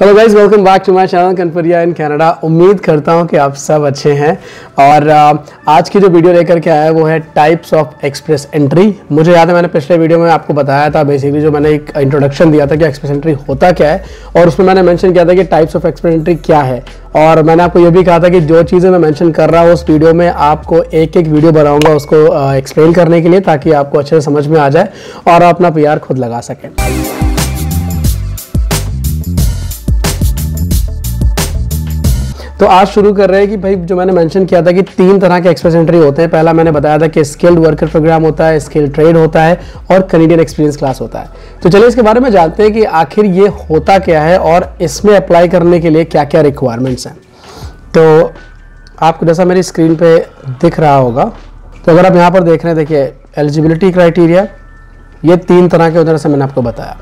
Hello guys welcome back to my channel कनफरिया in Canada उम्मीद करता हूँ कि आप सब अच्छे हैं। और uh, आज की जो वीडियो लेकर के आया है वो है टाइप्स ऑफ़ एक्सप्रेस एंट्री मुझे याद है मैंने पिछले वीडियो में आपको बताया था बेसिकली जो मैंने एक इंट्रोडक्शन दिया था कि एक्सप्रेस एंट्री होता क्या है और उसमें मैंने मैंशन किया था कि टाइप्स ऑफ़ एक्सप्रेस एंट्री क्या है। और मैंने आपको ये भी कहा था कि जो चीज़ें मैं मेंशन कर रहा हूँ उस वीडियो में आपको एक एक वीडियो बनाऊँगा उसको एक्सप्लेन uh, करने के लिए ताकि आपको अच्छे से समझ में आ जाए और आप अपना पी खुद लगा सकें। तो आज शुरू कर रहे हैं कि भाई जो मैंने मेंशन किया था कि तीन तरह के एक्सप्रेस एंट्री होते हैं। पहला मैंने बताया था कि स्किल्ड वर्कर प्रोग्राम होता है स्किल्ड ट्रेड होता है और कनेडियन एक्सपीरियंस क्लास होता है। तो चलिए इसके बारे में जानते हैं कि आखिर ये होता क्या है और इसमें अप्लाई करने के लिए क्या क्या रिक्वायरमेंट्स हैं। तो आपको जैसा मेरी स्क्रीन पे दिख रहा होगा तो अगर आप यहाँ पर देख रहे हैं, देखिए एलिजिबिलिटी क्राइटेरिया ये तीन तरह के उधर से मैंने आपको बताया।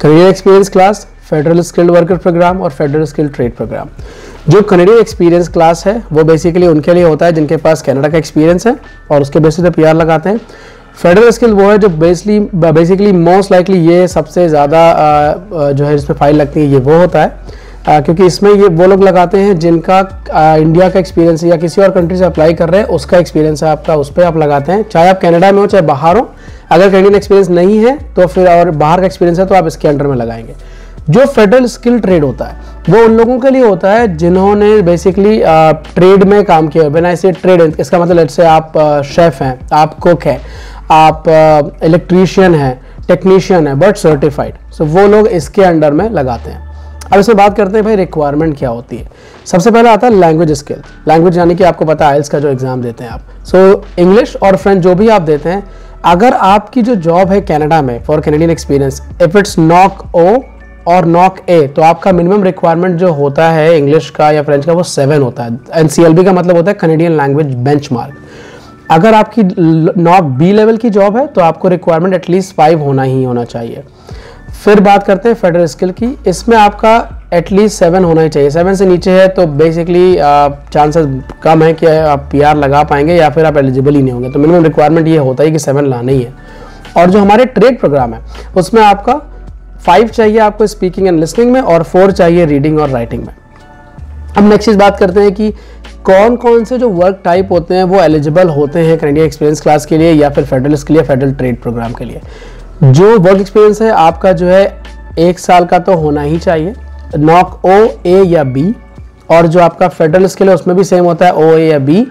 Canadian experience class federal skilled worker program और फेडरल स्किल्ड ट्रेड प्रोग्राम जो कनेडियन एक्सपीरियंस क्लास है वो बेसिकली उनके लिए होता है जिनके पास कनाडा का एक्सपीरियंस है और उसके बेसिस पे पीआर लगाते हैं। फेडरल स्किल वो है जो बेसिकली बेसिकली मोस्ट लाइकली ये सबसे ज़्यादा जो है इसमें फ़ाइल लगती है ये वो होता है। आ, क्योंकि इसमें ये वो लोग लगाते हैं जिनका आ, इंडिया का एक्सपीरियंस या किसी और कंट्री से अप्लाई कर रहे हैं उसका एक्सपीरियंस है आपका उस पर आप लगाते हैं। चाहे आप कनाडा में हो चाहे बाहर हो अगर कैनेडियन एक्सपीरियंस नहीं है तो फिर और बाहर का एक्सपीरियंस है तो आप इसके अंडर में लगाएँगे। जो फेडरल स्किल ट्रेड होता है, वो उन लोगों के लिए होता है जिन्होंने बेसिकली ट्रेड में काम किया बिना इसे ट्रेड इसका मतलब से आप शेफ हैं, आप कुक हैं, आप इलेक्ट्रीशियन हैं टेक्नीशियन है बट सर्टिफाइड सो वो लोग इसके अंडर में लगाते हैं। अब इसमें बात करते हैं भाई रिक्वायरमेंट क्या होती है। सबसे पहले आता है लैंग्वेज स्किल लैंग्वेज यानी कि आपको पता है आइल्स का जो एग्ज़ाम देते हैं आप। सो इंग्लिश और फ्रेंच जो भी आप देते हैं, अगर आपकी जो जॉब है कनाडा में for Canadian experience if it's NOC O और नॉक ए तो आपका मिनिमम रिक्वायरमेंट जो होता है इंग्लिश का या फ्रेंच का वो सेवन होता है। एनसीएलबी का मतलब होता है कनेडियन लैंग्वेज बेंच अगर आपकी नॉक बी लेवल की जॉब है तो आपको रिक्वायरमेंट एटलीस्ट फाइव होना ही होना चाहिए। फिर बात करते हैं फेडरल स्किल की। इसमें आपका एटलीस्ट सेवन होना ही चाहिए। सेवन से नीचे है तो बेसिकली चांसेस कम है कि आप पीआर लगा पाएँगे या फिर आप एलिजिबल ही नहीं होंगे। तो मिनिमम रिक्वायरमेंट ये होता है कि सेवन लाना ही है। और जो हमारे ट्रेड प्रोग्राम है, उसमें आपका फाइव चाहिए आपको स्पीकिंग एंड लिसनिंग में और फोर चाहिए रीडिंग और राइटिंग में। अब नेक्स्ट चीज़ बात करते हैं कि कौन कौन से जो वर्क टाइप होते हैं, वो एलिजिबल होते हैं कैनेडियन एक्सपीरियंस क्लास के लिए या फिर फेडरल स्किल या फेडरल ट्रेड प्रोग्राम के लिए। जो वर्क एक्सपीरियंस है, आपका जो है, एक साल का तो होना ही चाहिए। नॉक ओ ए या बी और जो आपका फेडरल स्किल है उसमें भी सेम होता है ओ ए या बी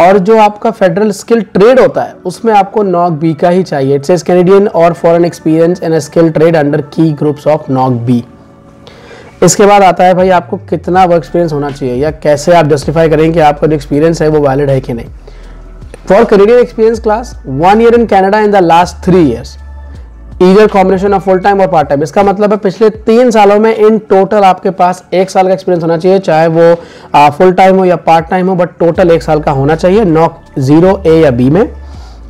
और जो आपका फेडरल स्किल ट्रेड होता है, उसमें आपको नॉक बी का ही चाहिए। इट्स एज कैनेडियन और foreign experience in skill trade under key groups of NOC B इसके बाद आता है भाई, आपको कितना वर्क एक्सपीरियंस होना चाहिए या कैसे आप जस्टिफाई करें कि आपका जो एक्सपीरियंस है वो वैलिड है कि नहीं। For Canadian experience class one year in Canada in the last three years eager combination of full time और पार्ट टाइम इसका मतलब है पिछले तीन सालों में इन टोटल आपके पास एक साल का एक्सपीरियंस होना चाहिए, चाहे वो फुल टाइम हो या पार्ट टाइम हो बट टोटल एक साल का होना चाहिए नॉक ज़ीरो ए या बी में।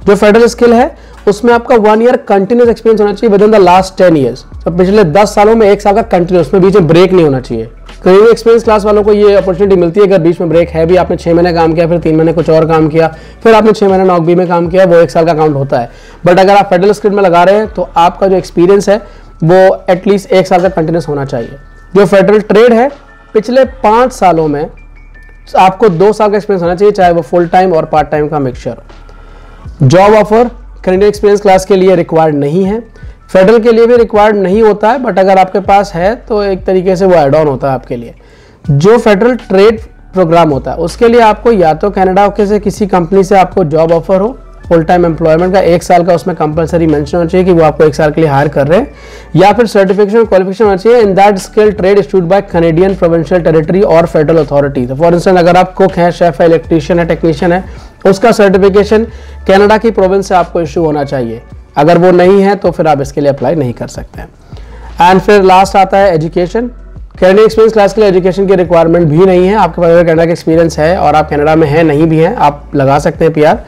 जो फेडरल स्किल है, उसमें आपका वन ईयर कंटिन्यूस एक्सपीरियंस होना चाहिए within the last ten years तो पिछले दस सालों में एक साल का कंटिन्यूस उसमें बीच में ब्रेक नहीं होना चाहिए। कई एक्सपीरियंस क्लास वालों को ये अपॉर्चुनिटी मिलती है, अगर बीच में ब्रेक है भी, आपने छह महीने काम किया, फिर तीन महीने कुछ और काम किया, फिर आपने छह महीने नौकरी में काम किया, वो एक साल का काउंट होता है। बट अगर आप फेडरल स्क्रीन में लगा रहे हैं तो आपका जो एक्सपीरियंस है, वो एटलीस्ट एक साल का कंटिन्यूस होना चाहिए। जो फेडरल ट्रेड है, पिछले पाँच सालों में आपको दो साल का एक्सपीरियंस होना चाहिए, चाहे वो फुल टाइम और पार्ट टाइम का mixture job offer Canadian experience class के लिए रिक्वायर्ड नहीं है। फेडरल के लिए भी रिक्वायर्ड नहीं होता है बट अगर आपके पास है तो एक तरीके से वो एड ऑन होता है आपके लिए। जो फेडरल ट्रेड प्रोग्राम होता है, उसके लिए आपको या तो कनाडा के से किसी कंपनी से आपको जॉब ऑफ़र हो फुल टाइम एम्प्लॉयमेंट का, एक साल का उसमें कंपलसरी मेंशन होना चाहिए कि वो आपको एक साल के लिए हायर कर रहे हैं, या फिर सर्टिफिकेशन क्वालिफिकेशन होना चाहिए। In that skill trade issued by Canadian provincial territory और फेडरल अथॉरिटी तो फॉर इंस्टेंस अगर आप कुक हैं शेफ है इलेक्ट्रीशियन है टेक्नीशियन है, उसका सर्टिफिकेशन कनाडा की प्रोविंस से आपको इशू होना चाहिए। अगर वो नहीं है तो फिर आप इसके लिए अप्लाई नहीं कर सकते। हैं एंड फिर लास्ट आता है एजुकेशन कैनेडा एक्सपीरियंस क्लास के लिए एजुकेशन की रिक्वायरमेंट भी नहीं है। आपके पास अगर कैनेडा का एक्सपीरियंस है और आप कैनेडा में हैं, नहीं भी हैं, आप लगा सकते हैं पीआर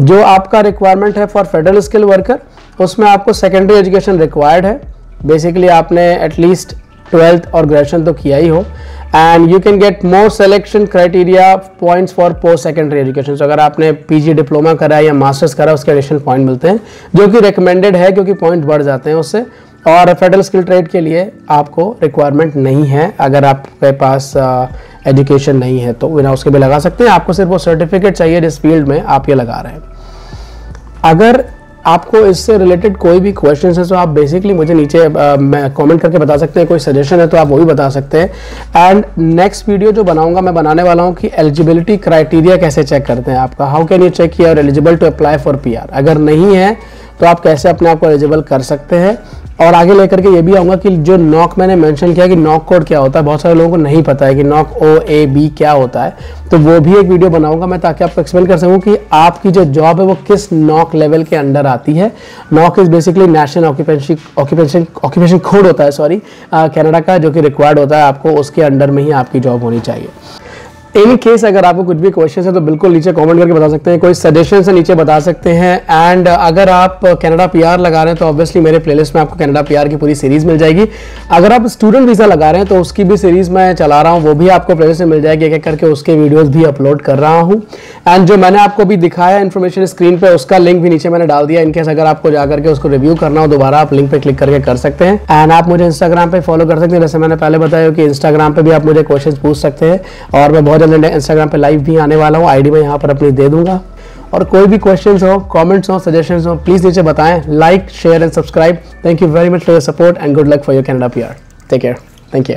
जो आपका रिक्वायरमेंट है फॉर फेडरल स्किल वर्कर उसमें आपको सेकेंडरी एजुकेशन रिक्वायर्ड है। बेसिकली आपने एटलीस्ट ट्वेल्थ और ग्रेजुएशन तो किया ही हो। And you can get more selection criteria points for post secondary education तो अगर आपने पीजी डिप्लोमा करा या मास्टर्स करा, उसके एडिशनल पॉइंट मिलते हैं, जो कि रिकमेंडेड है क्योंकि पॉइंट बढ़ जाते हैं उससे। और फेडरल स्किल ट्रेड के लिए आपको रिक्वायरमेंट नहीं है, अगर आपके पास एजुकेशन नहीं है तो बिना उसके भी लगा सकते हैं। आपको सिर्फ़ वो सर्टिफिकेट चाहिए जिस फ़ील्ड में आप ये लगा रहे हैं। अगर आपको इससे रिलेटेड कोई भी क्वेश्चन है तो आप बेसिकली मुझे नीचे कमेंट करके बता सकते हैं, कोई सजेशन है तो आप वो भी बता सकते हैं। एंड नेक्स्ट वीडियो जो बनाऊँगा, मैं बनाने वाला हूँ कि एलिजिबिलिटी क्राइटेरिया कैसे चेक करते हैं आपका। How can you check your eligible to apply for PR अगर नहीं है तो आप कैसे अपने आप को एलिजिबल कर सकते हैं। और आगे लेकर के ये भी आऊँगा कि जो नॉक मैंने मेंशन किया कि नॉक कोड क्या होता है, बहुत सारे लोगों को नहीं पता है कि नॉक ओ ए बी क्या होता है। तो वो भी एक वीडियो बनाऊँगा मैं ताकि आपको एक्सप्लेन कर सकूँ कि आपकी जो जॉब है वो किस नॉक लेवल के अंडर आती है। NOC is basically national occupation occupation code होता है सॉरी कनाडा का जो कि रिक्वायर्ड होता है आपको, उसके अंडर में ही आपकी जॉब होनी चाहिए। इन केस अगर आपको कुछ भी क्वेश्चन है तो बिल्कुल नीचे कमेंट करके बता सकते हैं। कोई सजेशन से नीचे बता सकते हैं। एंड अगर आप कनाडा पीआर लगा रहे हैं तो ऑब्वियसली मेरे प्लेलिस्ट में आपको कनाडा पीआर की पूरी सीरीज़ मिल जाएगी। अगर आप स्टूडेंट वीज़ा लगा रहे हैं तो उसकी भी सीरीज़ मैं चला रहा हूँ। वो भी आपको प्लेलिस्ट में मिल जाएगी। एक एक करके उसके वीडियोज़ भी अपलोड कर रहा हूँ। एंड जो मैंने आपको भी दिखाया इन्फॉर्मेशन स्क्रीन पर उसका लिंक भी नीचे मैंने डाल दिया। इनकेस अगर आपको जाकर के उसको रिव्यू करना हो, दोबारा आप लिंक पे क्लिक करके कर सकते हैं। एंड आप मुझे इंस्टाग्राम पर फॉलो कर सकते हैं। जैसे मैंने पहले बताया कि इंस्टाग्राम पर भी आप मुझे क्वेश्चन पूछ सकते हैं। और मैं बहुत जल्द इंस्टाग्राम पे लाइव भी आने वाला हूँ। आईडी मैं यहाँ पर अपनी दे दूँगा। और कोई भी क्वेश्चंस हो कमेंट्स हो सजेशंस हो प्लीज़ नीचे बताएँ। Like share and subscribe thank you very much for your support and good luck for your Canada PR take care thank you